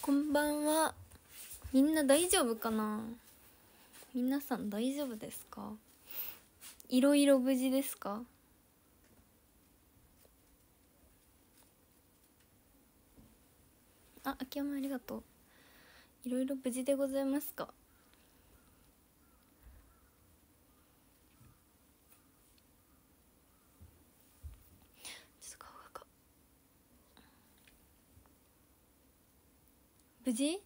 こんばんは。みんな大丈夫かな？皆さん大丈夫ですか？いろいろ無事ですか？あ秋山ありがとう。いろいろ無事でございますかちょっと顔がか事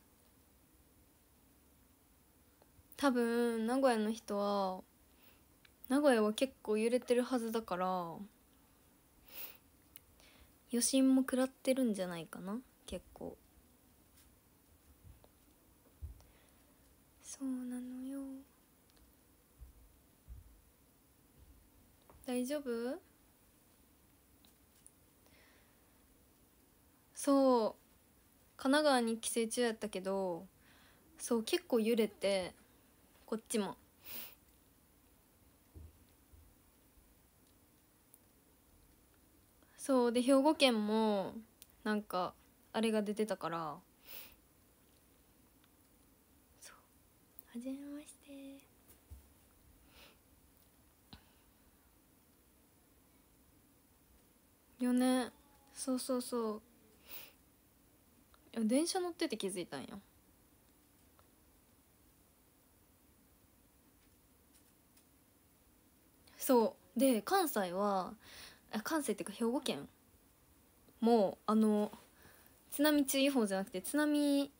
多分名古屋の人は名古屋は結構揺れてるはずだから余震も食らってるんじゃないかな結構。そうなのよ。大丈夫？そう。神奈川に帰省中やったけどそう結構揺れてこっちも。そうで兵庫県もなんかあれが出てたから。そう。はじめまして。よねそうそうそう。電車乗ってて気づいたんや。そう。で関西は関西っていうか兵庫県もうあの津波注意報じゃなくて津波ん？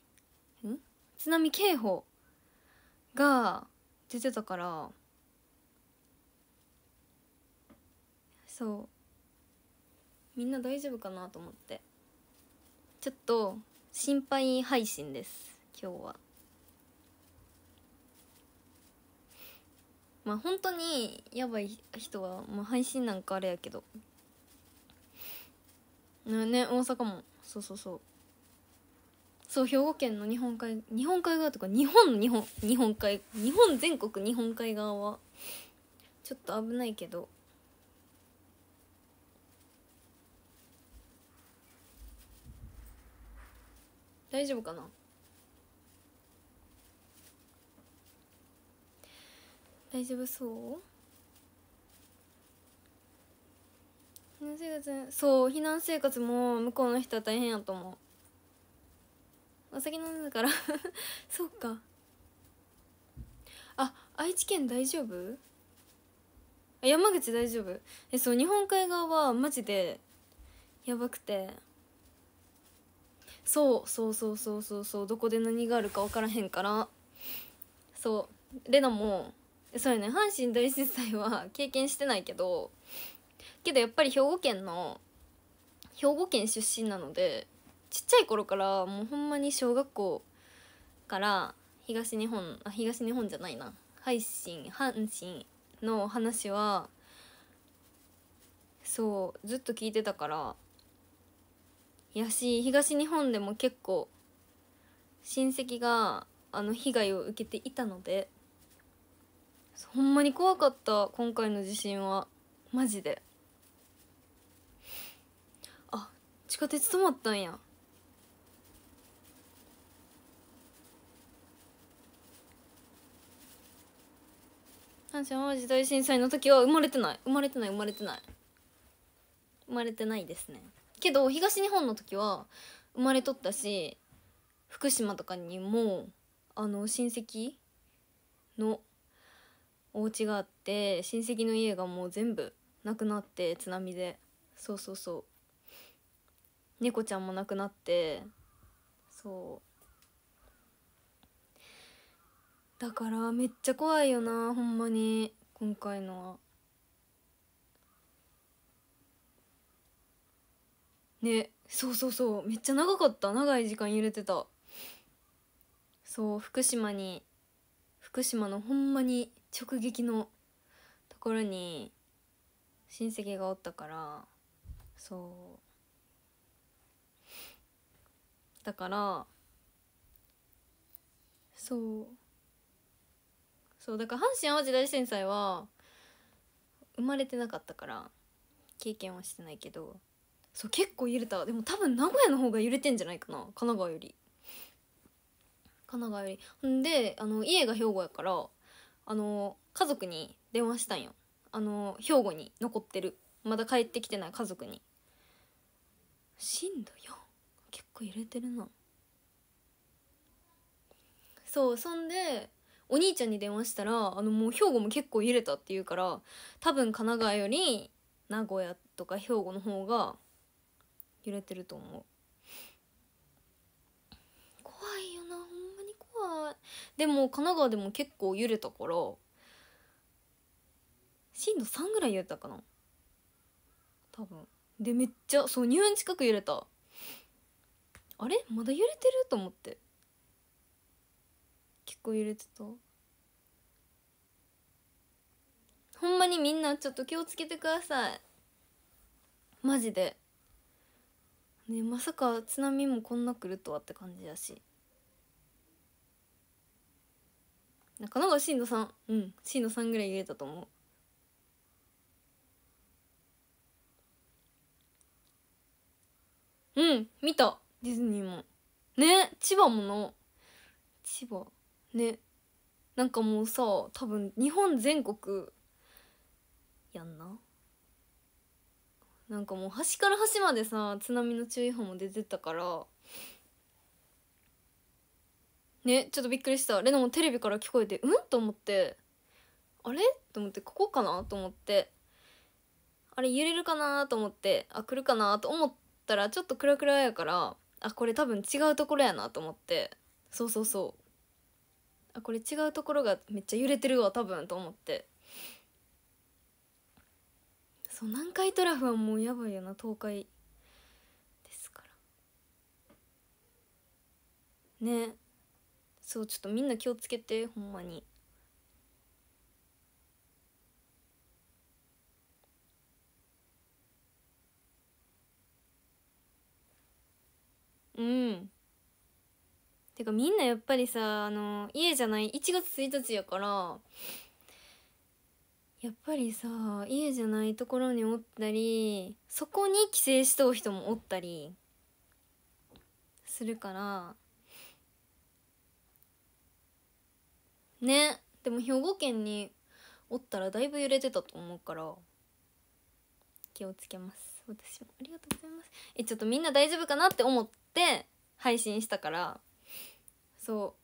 津波警報が出てたからそう。みんな大丈夫かなと思って。ちょっと心配配信です。今日は。まあ本当にやばい人は、まあ、配信なんかあれやけど。ね大阪も。そうそうそう。そう兵庫県の日本海日本海側とか日本の日本日本海日本全国日本海側はちょっと危ないけど。大丈夫かな？大丈夫そう？避難生活そう避難生活も向こうの人は大変やと思う。お酒飲んだから。そうか。あ愛知県大丈夫？山口大丈夫？えそう日本海側はマジでやばくて。そうそうそうそうそうそうどこで何があるか分からへんから。そう。レナもそうやね。阪神大震災は経験してないけどけどやっぱり兵庫県の兵庫県出身なのでちっちゃい頃からもうほんまに小学校から東日本あ東日本じゃないな。阪神阪神の話はそうずっと聞いてたからやし東日本でも結構親戚があの被害を受けていたのでほんまに怖かった今回の地震は。マジで。あ地下鉄止まったんや。阪神・淡路大震災の時は生まれてない。生まれてない生まれてない。生まれてないですね。けど東日本の時は生まれとったし福島とかにもあの親戚のお家があって親戚の家がもう全部なくなって津波で。そうそうそう。猫ちゃんも亡くなってそう。だからめっちゃ怖いよなほんまに。今回のは。ねそうそうそう。めっちゃ長かった。長い時間揺れてた。そう福島に福島のほんまに直撃のところに親戚がおったから。そう。だからそう。そうだから阪神・淡路大震災は生まれてなかったから経験はしてないけど。そう結構揺れたでも多分名古屋の方が揺れてんじゃないかな。神奈川より。神奈川より。ほんであの家が兵庫やからあの家族に電話したんよ。あの兵庫に残ってる。まだ帰ってきてない家族に。震度4結構揺れてるな。そうそんでお兄ちゃんに電話したらあのもう兵庫も結構揺れたって言うから多分神奈川より名古屋とか兵庫の方が揺れてると思う。怖いよなほんまに怖い。でも神奈川でも結構揺れたから震度3ぐらい揺れたかな。多分。でめっちゃそう2分近く揺れた。あれ？まだ揺れてる？と思って。結構揺れてた。ほんまにみんなちょっと気をつけてください。マジで。ねまさか津波もこんな来るとはって感じやし。なかなか震度3うん震度3ぐらい揺れたと思う。うん見た。ディズニーも。ね千葉もの。千葉。ね。なんかもうさ多分日本全国やんな。なんかもう端から端までさ津波の注意報も出てたから。ねちょっとびっくりした。レナもテレビから聞こえてうん？と思って。あれ？と思ってここかな？と思って。あれ揺れるかな？と思って。あ来るかな？と思ったらちょっとクラクラやからあこれ多分違うところやな？と思って。そうそうそう。あこれ違うところがめっちゃ揺れてるわ多分。と思って。そう南海トラフはもうやばいよな東海ですから。ね。そうちょっとみんな気をつけてほんまに。うん。てかみんなやっぱりさあの家じゃない1月1日やからやっぱりさ家じゃないところにおったりそこに帰省しとう人もおったりするから。ね。でも兵庫県におったらだいぶ揺れてたと思うから気をつけます。私もありがとうございます。えちょっとみんな大丈夫かなって思って配信したから。そ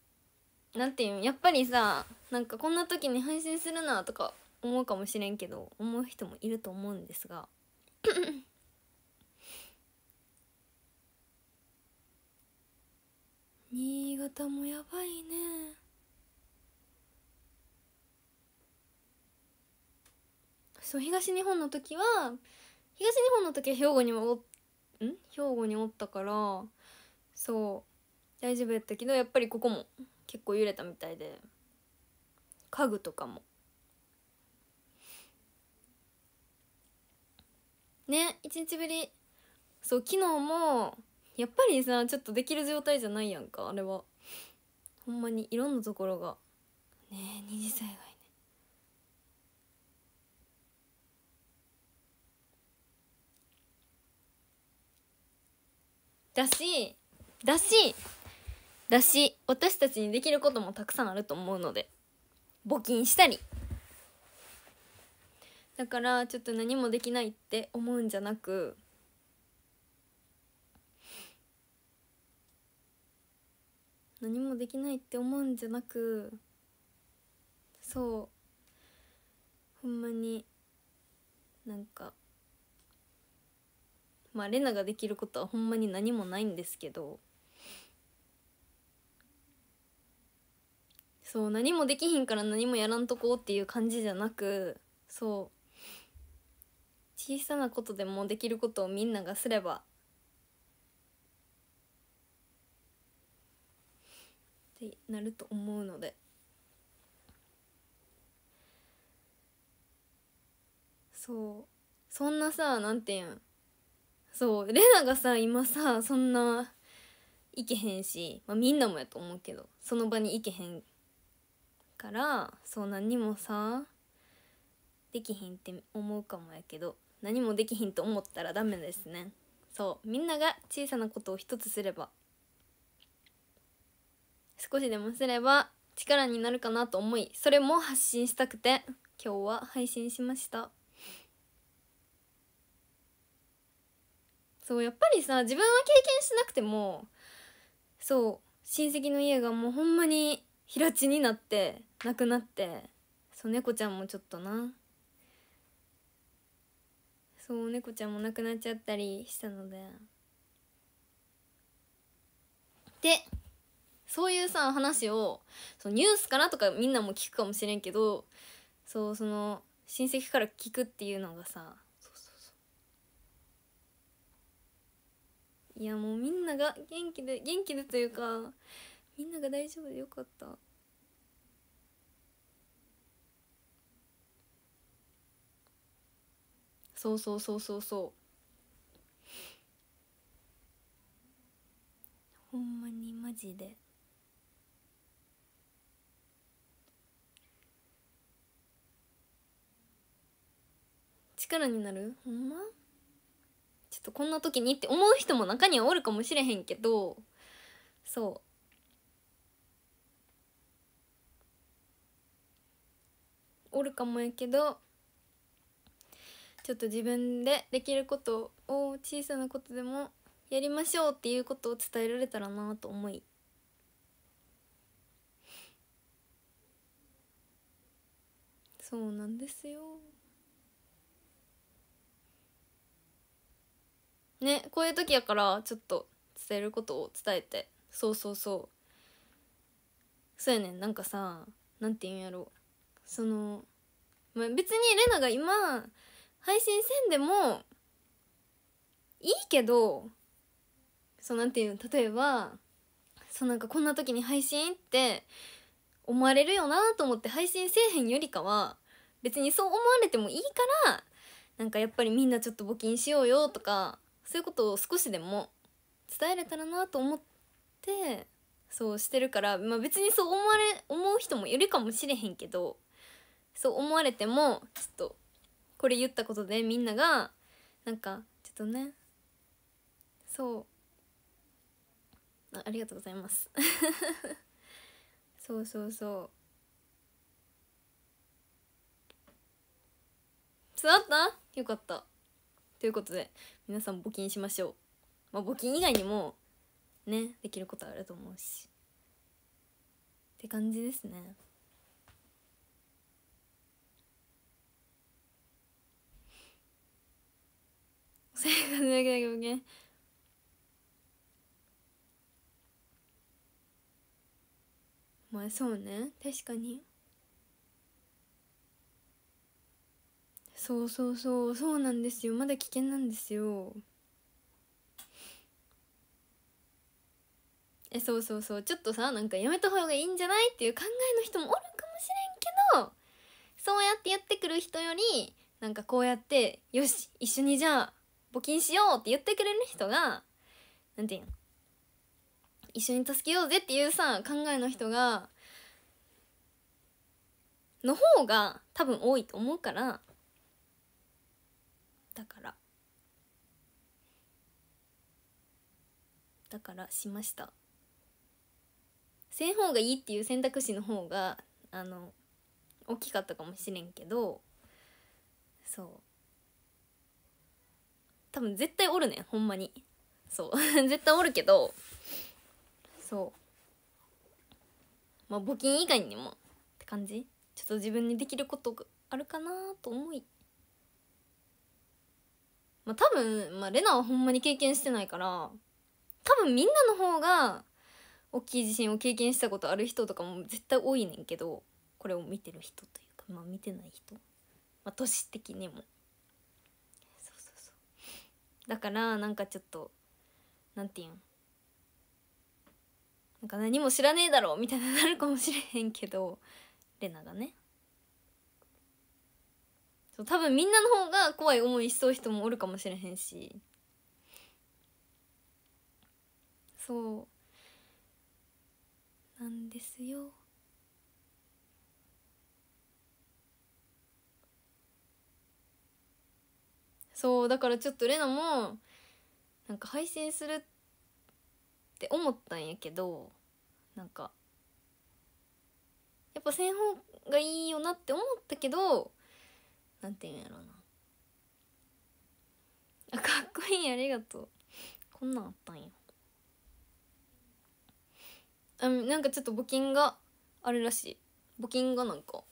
う。なんていうんやっぱりさなんかこんな時に配信するなとか思うかもしれんけど思う人もいると思うんですが。新潟もやばいね。そう東日本の時は東日本の時は兵庫にもおん？兵庫におったからそう大丈夫やったけどやっぱりここも結構揺れたみたいで家具とかもね一日ぶり。そう昨日もやっぱりさちょっとできる状態じゃないやんかあれは。ほんまにいろんなところが。ねえ二次災害ね。だしだしだし私たちにできることもたくさんあると思うので募金したり。だからちょっと何もできないって思うんじゃなく何もできないって思うんじゃなくそう。ほんまになんかまあレナができることはほんまに何もないんですけどそう何もできひんから何もやらんとこうっていう感じじゃなくそう。小さなことでもできることをみんながすれば。ってなると思うので。そう。そんなさなんていうん。そう。レナがさ今さそんな行けへんし、まあ、みんなもやと思うけど。その場に行けへんからそう何にもさできひんって思うかもやけど。何もできひんと思ったらダメですね。そう。みんなが小さなことを一つすれば。少しでもすれば力になるかなと思いそれも発信したくて今日は配信しました。そうやっぱりさ自分は経験しなくてもそう親戚の家がもうほんまに平地になって亡くなってそう猫ちゃんもちょっとな。そう猫ちゃんも亡くなっちゃったりしたので。でそういうさ話をそのニュースからとかみんなも聞くかもしれんけどそうその親戚から聞くっていうのがさいやもうみんなが元気で元気でというかみんなが大丈夫でよかった。そうそうそうそうそう。ほんまにマジで。力になる？ほんま？ちょっとこんな時にって思う人も中にはおるかもしれへんけど。そう。おるかもやけど。ちょっと自分でできることを小さなことでもやりましょうっていうことを伝えられたらなと思い。そうなんですよ。ねこういう時やからちょっと伝えることを伝えて。そうそうそう。そうやねん。なんかさなんて言うんやろその、まあ、別にレナが今配信せんでもいいけどそうなんていうの例えばそうなんかこんな時に配信って思われるよなと思って配信せえへんよりかは別にそう思われてもいいからなんかやっぱりみんなちょっと募金しようよとかそういうことを少しでも伝えれたらなと思ってそうしてるから、まあ、別にそう思われ思う人もいるかもしれへんけどそう思われてもちょっとこれ言ったことでみんながなんかちょっとねそう。あありがとうございます。そうそうそう。伝わった？よかった。ということで皆さん募金しましょう。まあ募金以外にもねできることあると思うし。って感じですね。生活だけだけどねまあそうね確かにそうそうそうそうなんですよまだ危険なんですよえそうそうそうちょっとさなんかやめた方がいいんじゃないっていう考えの人もおるかもしれんけどそうやってやってくる人よりなんかこうやってよし一緒にじゃあ募金しようって言ってくれる人がなんていうの？一緒に助けようぜっていうさ考えの人がの方が多分多いと思うからだから。だからしました。せん方がいいっていう選択肢の方があの大きかったかもしれんけどそう。多分絶対おるねんほんまに。そう。絶対おるけどそう。まあ募金以外にもって感じ？ちょっと自分にできることがあるかなと思い。まあ多分まあレナはほんまに経験してないから多分みんなの方が大きい地震を経験したことある人とかも絶対多いねんけどこれを見てる人というかまあ見てない人。まあ年的にも。だからなんかちょっとなんていうん？なんか何も知らねえだろみたいになるかもしれへんけどレナがね。そう多分みんなの方が怖い思いしそう人もおるかもしれへんし。そう。なんですよ。そうだからちょっとレナもなんか配信するって思ったんやけどなんかやっぱせん方がいいよなって思ったけどなんていうんやろうな。あ かっこいいありがとう。こんなんあったんや。あなんかちょっと募金があるらしい。募金がなんか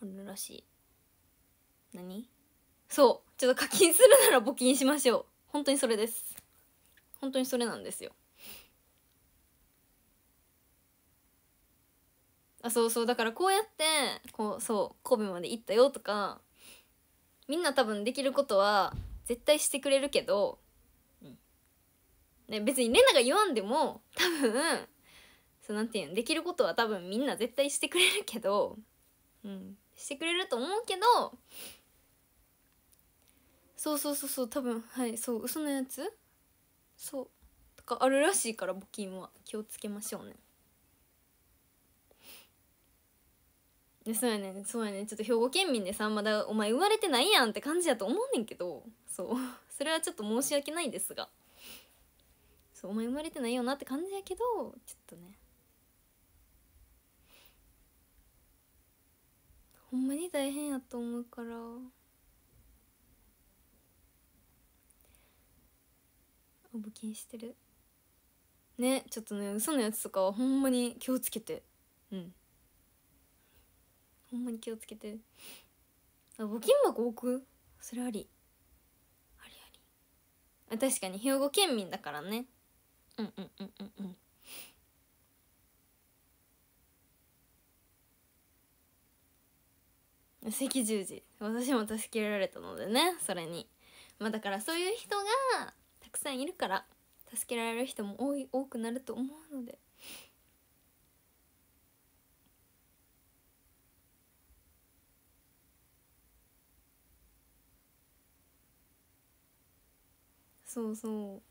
あるらしい。何？そう。ちょっと課金するなら募金しましょう。本当にそれです。本当にそれなんですよ。あそうそう。だからこうやってこうそう神戸まで行ったよとかみんな多分できることは絶対してくれるけど、うん。ね、別にレナが言わんでも多分そうなんていうのできることは多分みんな絶対してくれるけど、うん、してくれると思うけどそうそうそうそう多分はいそう嘘のやつ？そう。とかあるらしいから募金は気をつけましょうね。でそうやねそうやねちょっと兵庫県民でさまだお前生まれてないやんって感じやと思うねんけど。そう。それはちょっと申し訳ないですが。そうお前生まれてないよなって感じやけどちょっとね。ほんまに大変やと思うから。募金してる。ねちょっとね嘘のやつとかはほんまに気をつけて。うん。ほんまに気をつけて。あ募金箱置く？それあり。ありあり。あ確かに。兵庫県民だからね。うんうんうんうんうん。赤十字。私も助けられたのでねそれに。まあだからそういう人がたくさんいるから助けられる人も多い多くなると思うので。そうそう。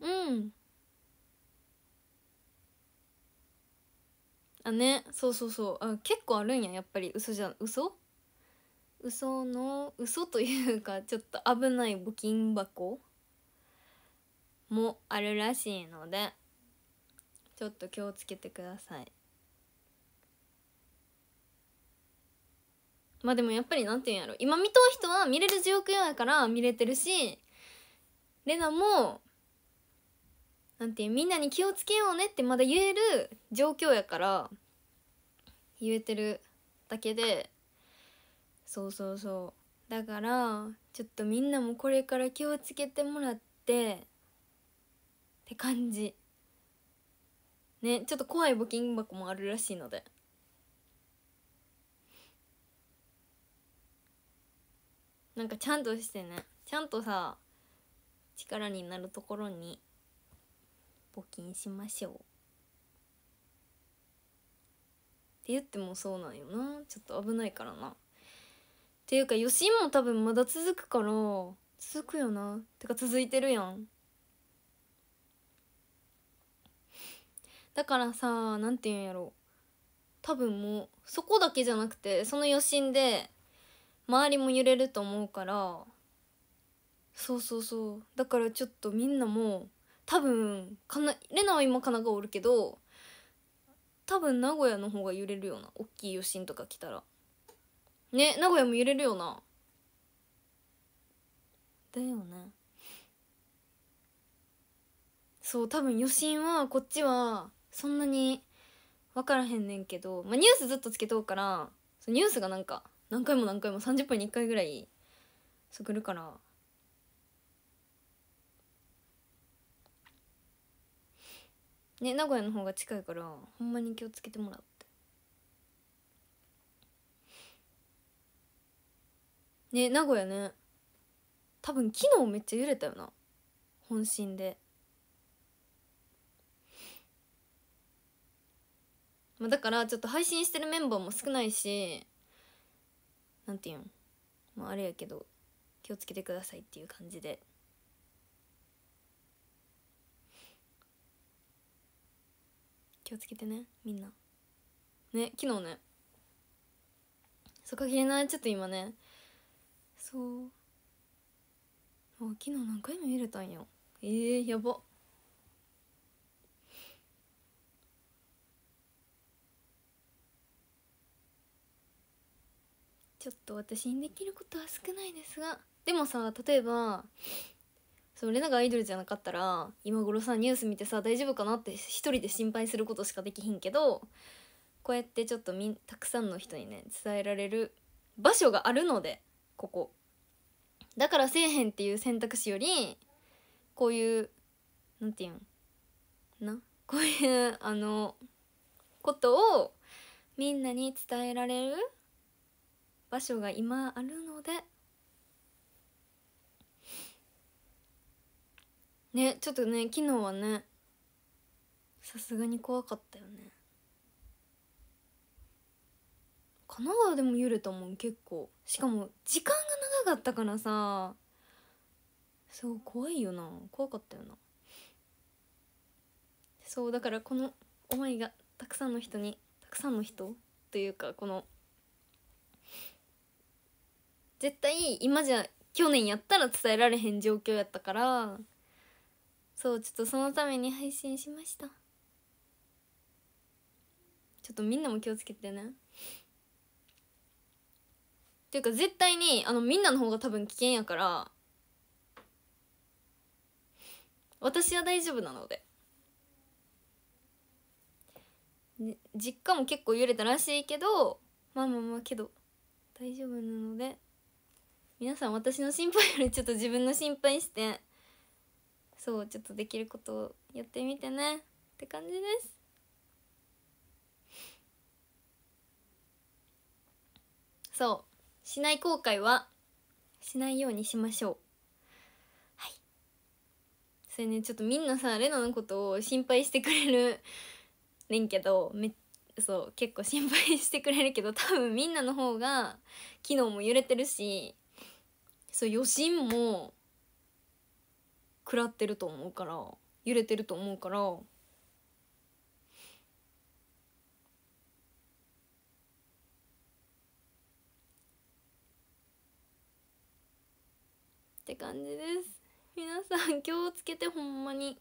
うん。あね。そうそうそう。あ結構あるんややっぱり。嘘じゃ嘘？嘘の嘘というかちょっと危ない募金箱もあるらしいのでちょっと気をつけてください。まあでもやっぱりなんて言うんやろ。今見とう人は見れる状況やから見れてるしレナもなんていうみんなに気をつけようねってまだ言える状況やから言えてるだけでそうそうそう。だからちょっとみんなもこれから気をつけてもらってって感じ。ねちょっと怖い募金箱もあるらしいので。なんかちゃんとしてね。ちゃんとさ力になるところに募金しましょう。って言ってもそうなんよな。ちょっと危ないからな。ていうか余震も多分まだ続くから続くよな。てか続いてるやん。だからさなんて言うんやろ。多分もうそこだけじゃなくてその余震で周りも揺れると思うからそうそうそう。だからちょっとみんなも多分かなレナは今神奈川おるけど多分名古屋の方が揺れるような大きい余震とか来たら。ね名古屋も揺れるよな。だよね。そう多分余震はこっちはそんなに分からへんねんけど、まあ、ニュースずっとつけとうからニュースがなんか何回も何回も30分に1回ぐらいそう来るから。ね名古屋の方が近いからほんまに気をつけてもらっね名古屋ね。多分昨日めっちゃ揺れたよな。本震で。まあだからちょっと配信してるメンバーも少ないしなんていうん。まああれやけど気をつけてくださいっていう感じで。気をつけてねみんな。ね昨日ね。そう限りないちょっと今ねそう。昨日何回も入れたんよ。えー、やば。ちょっと私にできることは少ないですが。でもさ例えばそうレナがアイドルじゃなかったら今頃さニュース見てさ大丈夫かなって一人で心配することしかできひんけどこうやってちょっとみたくさんの人にね伝えられる場所があるのでここ。だからせえへんっていう選択肢よりこういうなんていうん？な？こういうあのことをみんなに伝えられる場所が今あるので。ねちょっとね昨日はねさすがに怖かったよね。神奈川でも揺れたもん結構。しかも時間が長かったからさ。すごい怖いよな。怖かったよな。そうだからこの思いがたくさんの人にたくさんの人？というかこの絶対今じゃ去年やったら伝えられへん状況やったから。そうちょっとそのために配信しました。ちょっとみんなも気をつけてね。っていうか絶対にあのみんなの方が多分危険やから私は大丈夫なので、ね、実家も結構揺れたらしいけどまあまあまあけど大丈夫なので皆さん私の心配よりちょっと自分の心配してそうちょっとできることをやってみてね。って感じです。そう。しない後悔はしないようにしましょう。はい。それねちょっとみんなさレナのことを心配してくれるねんけどめそう結構心配してくれるけど多分みんなの方が昨日も揺れてるしそう余震も食らってると思うから揺れてると思うからって感じです。皆さん気をつけてほんまに。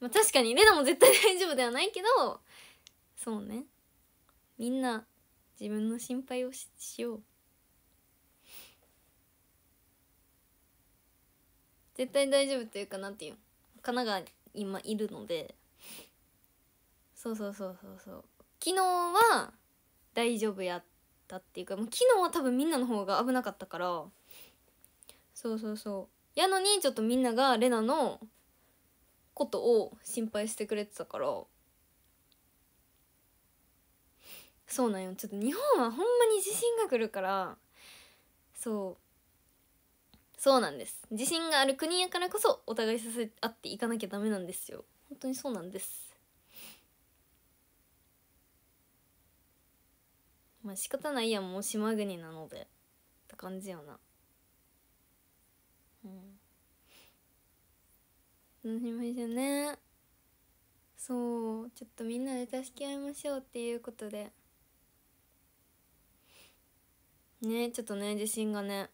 まあ確かにレナも絶対大丈夫ではないけどそうね。みんな自分の心配をししよう。絶対大丈夫っていうかなんていう神奈川今いるので。そうそうそうそうそう。昨日は大丈夫やってたっていうかもう昨日は多分みんなの方が危なかったから。そうそうそう。やのにちょっとみんながレナのことを心配してくれてたから。そうなんよ。ちょっと日本はほんまに地震が来るから。そう。そうなんです。地震がある国やからこそお互いさせ合っていかなきゃダメなんですよ。本当にそうなんです。まあ仕方ないやんもう島国なのでって感じよな。うん。楽しみですよね。そうちょっとみんなで助け合いましょうっていうことで。ねちょっとね自信がね。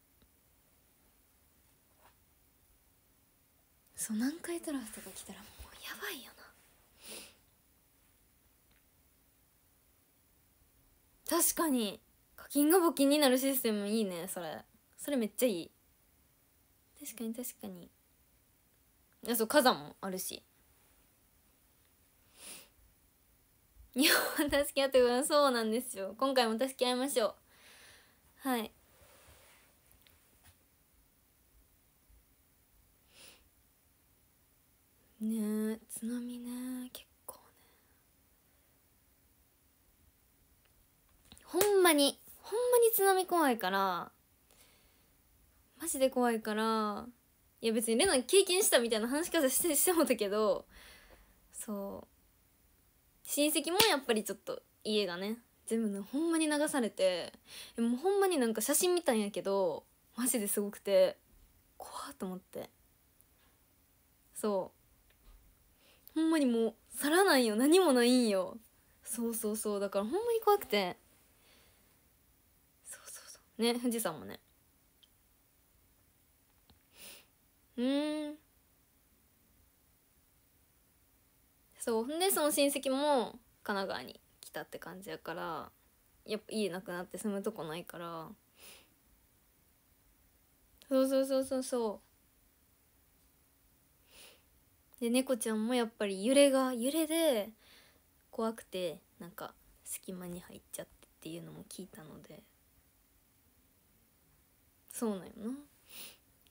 そう南海トラフとか来たらもうやばいよな確かに。課金が募金になるシステムいいねそれ。それめっちゃいい。確かに確かに。いやそう火山もあるし。日本助け合ってくださいそうなんですよ。今回も助け合いましょう。はい。ねえ津波ねほんまにほんまに津波怖いからマジで怖いからいや別にレナ経験したみたいな話し方して してもたけどそう。親戚もやっぱりちょっと家がね全部ねほんまに流されてもうほんまになんか写真見たんやけどマジですごくて怖っと思って。そう。ほんまにもう去らないよ。何もないんよ。そうそうそう。だからほんまに怖くて。ね富士山もね。うん。そうでその親戚も神奈川に来たって感じやからやっぱ家なくなって住むとこないから。そうそうそうそうそう。で猫ちゃんもやっぱり揺れが揺れで怖くてなんか隙間に入っちゃってっていうのも聞いたので。そうなんよな。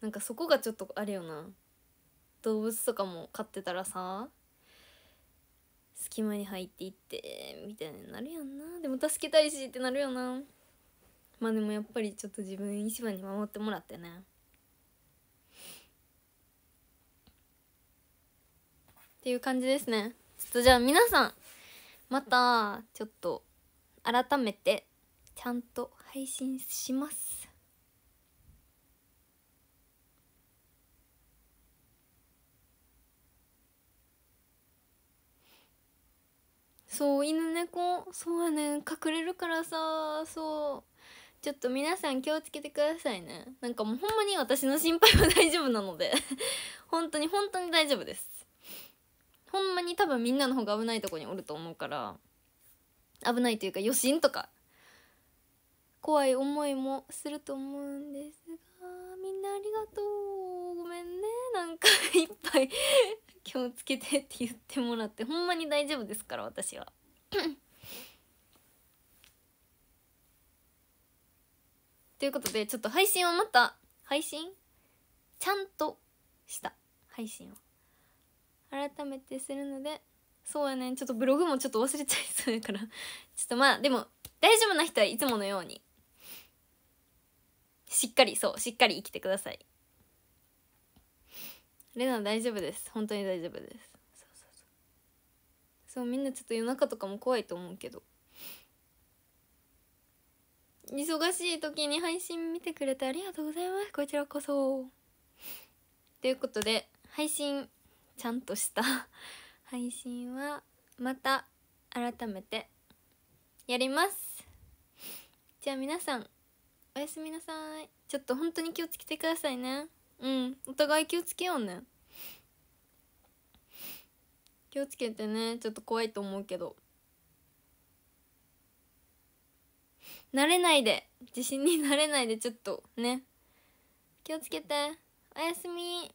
なんかそこがちょっとあれよな。動物とかも飼ってたらさ隙間に入っていってみたいになるやんな。でも助けたいしってなるよな。まあでもやっぱりちょっと自分一番に守ってもらってね。っていう感じですね。ちょっとじゃあ皆さんまたちょっと改めてちゃんと配信します。そう犬猫そうやね。隠れるからさそう。ちょっと皆さん気をつけてくださいね。なんかもうほんまに私の心配は大丈夫なので。本当に本当に大丈夫です。ほんまに多分みんなの方が危ないとこにおると思うから。危ないというか余震とか。怖い思いもすると思うんですがみんなありがとう。ごめんね。なんかいっぱい。気をつけてって言ってもらってほんまに大丈夫ですから私は。ということでちょっと配信はまた配信？ちゃんとした。配信を。改めてするのでそうやね。ちょっとブログもちょっと忘れちゃいそうやから。ちょっとまあでも大丈夫な人はいつものように。しっかりそうしっかり生きてくださいレナ大丈夫です。本当に大丈夫です。そうそうそう。そうみんなちょっと夜中とかも怖いと思うけど。忙しい時に配信見てくれてありがとうございます。こちらこそ。ということで配信ちゃんとした。配信はまた改めてやります。じゃあ皆さんおやすみなさい。ちょっと本当に気をつけてくださいね。うん。お互い気をつけようね。気をつけてね。ちょっと怖いと思うけど。慣れないで。自信になれないでちょっとね。気をつけて。おやすみ。